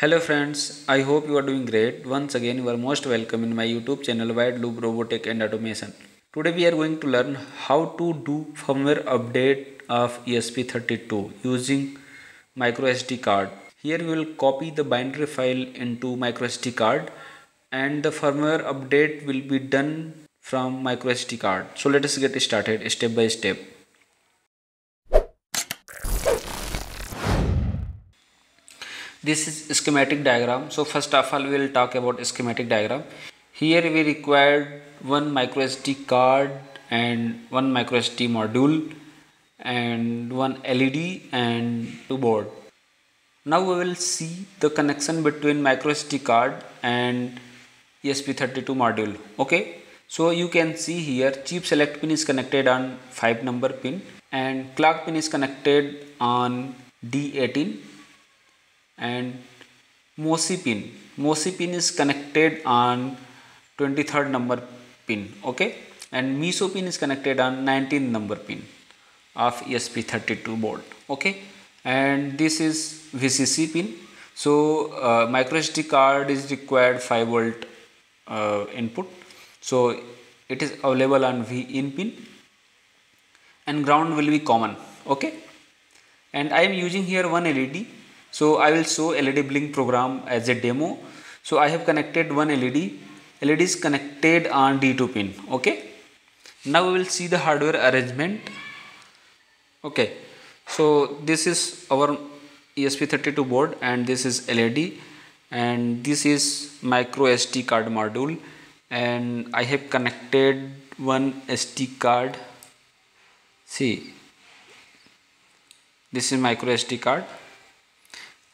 Hello friends, I hope you are doing great. Once again, you are most welcome in my YouTube channel Void Loop Robotech and Automation. Today we are going to learn how to do firmware update of ESP32 using microSD card. Here we will copy the binary file into microSD card and the firmware update will be done from microSD card. So let us get started step by step. This is schematic diagram. So first of all we will talk about schematic diagram. Here we required one micro sd card and one micro sd module and one led and two board. Now we will see the connection between micro sd card and esp32 module. Okay? So you can see here chip select pin is connected on 5 number pin and clock pin is connected on d18 and MOSI pin. MOSI pin is connected on 23rd number pin okay? And MISO pin is connected on 19th number pin of ESP32 board okay? And this is VCC pin. So uh, micro SD card is required 5 volt uh, input. So it is available on V in pin. And ground will be common okay? And I am using here one LED so I will show LED blink program as a demo. So I have connected one LED. LED is connected on D2 pin. Okay. Now we will see the hardware arrangement. Okay. So this is our ESP32 board and this is LED and this is micro SD card module and I have connected one SD card. See this is micro SD card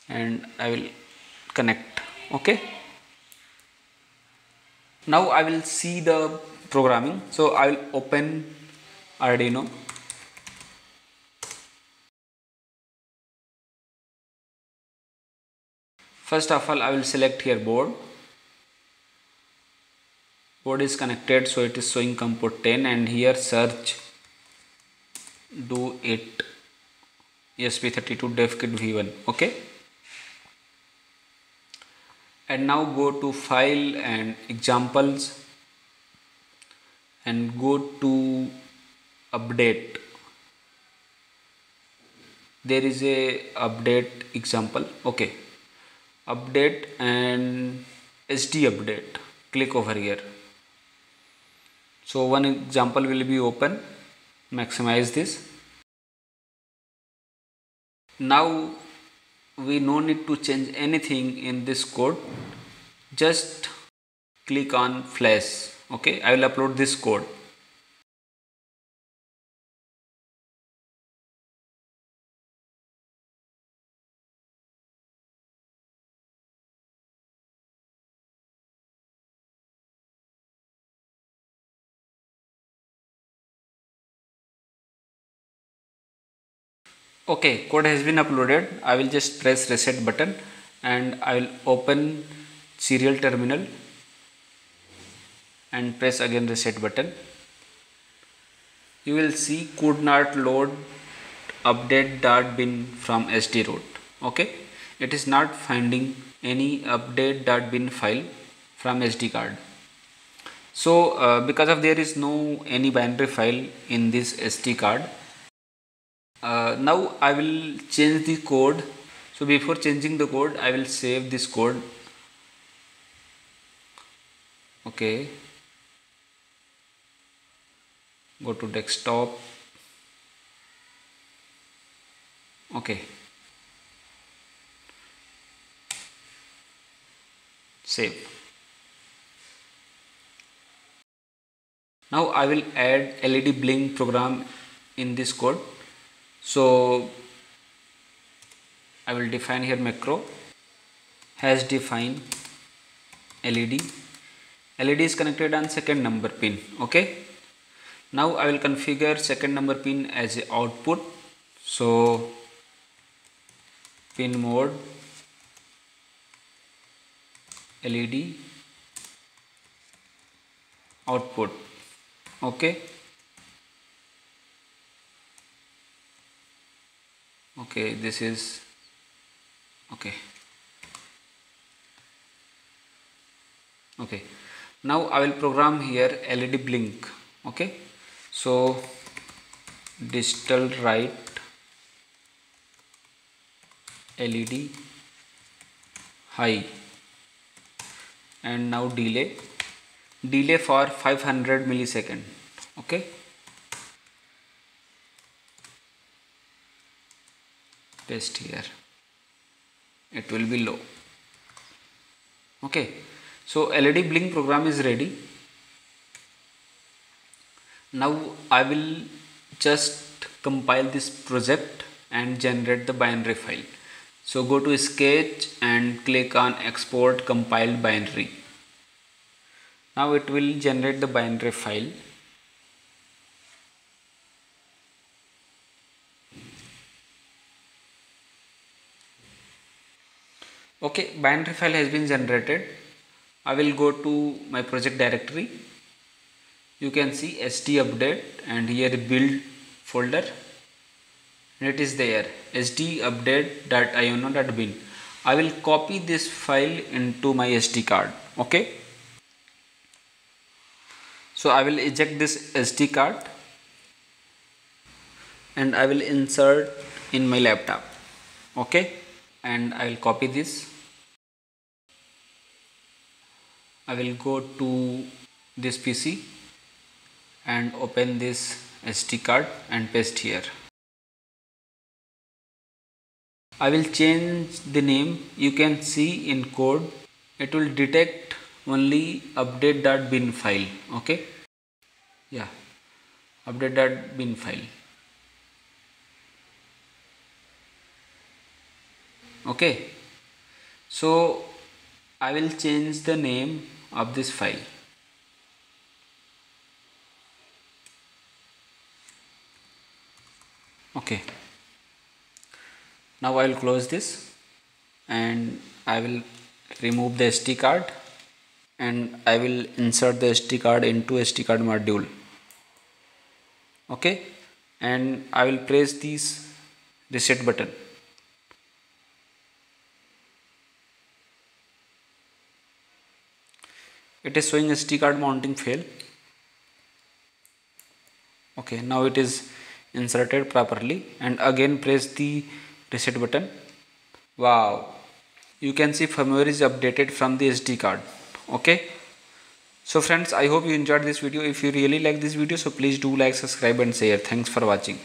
and I will connect okay? Now I will see the programming. So I will open Arduino. First of all I will select here board. Board is connected so it is showing COM 10 and here search DOIT ESP32 dev kit v1 okay and now go to file and examples and go to update. There is a update example. Okay. Update and sd update. Click over here. So one example will be open. Maximize this. Now we no need to change anything in this code. Just click on flash okay? I will upload this code okay code has been uploaded. I will just press reset button and I will open serial terminal and press again reset button. You will see could not load update dot bin from SD root. Okay? It is not finding any update dot bin file from SD card. So uh, because of there is no any binary file in this SD card uh, now I will change the code. So before changing the code I will save this code. Okay. Go to desktop. Okay. Save. Now I will add LED blink program in this code so I will define here macro. Has define LED LED is connected on second number pin okay? Now I will configure second number pin as a output. So pin mode LED output okay okay this is okay. Okay. Now I will program here LED blink okay. So digital write LED high. And now delay. Delay for 500 millisecond okay. Test here. It will be low. Okay. So led blink program is ready. Now i will just compile this project and generate the binary file. So go to sketch and click on export compiled binary. Now it will generate the binary file okay binary file has been generated. I will go to my project directory. You can see sd update and here build folder. And it is there sd update.ino.bin I will copy this file into my SD card okay? So I will eject this SD card and I will insert in my laptop okay and I will copy this. I will go to this PC and open this SD card and paste here. I will change the name. You can see in code it will detect only update.bin file okay? Yeah update.bin file okay. So I will change the name of this file. Okay. Now I will close this and I will remove the SD card and I will insert the SD card into SD card module. Okay. And I will press this reset button it is showing SD card mounting fail. Okay now it is inserted properly. And again press the reset button. Wow. You can see firmware is updated from the SD card. Okay? So friends I hope you enjoyed this video. If you really like this video so please do like subscribe and share. Thanks for watching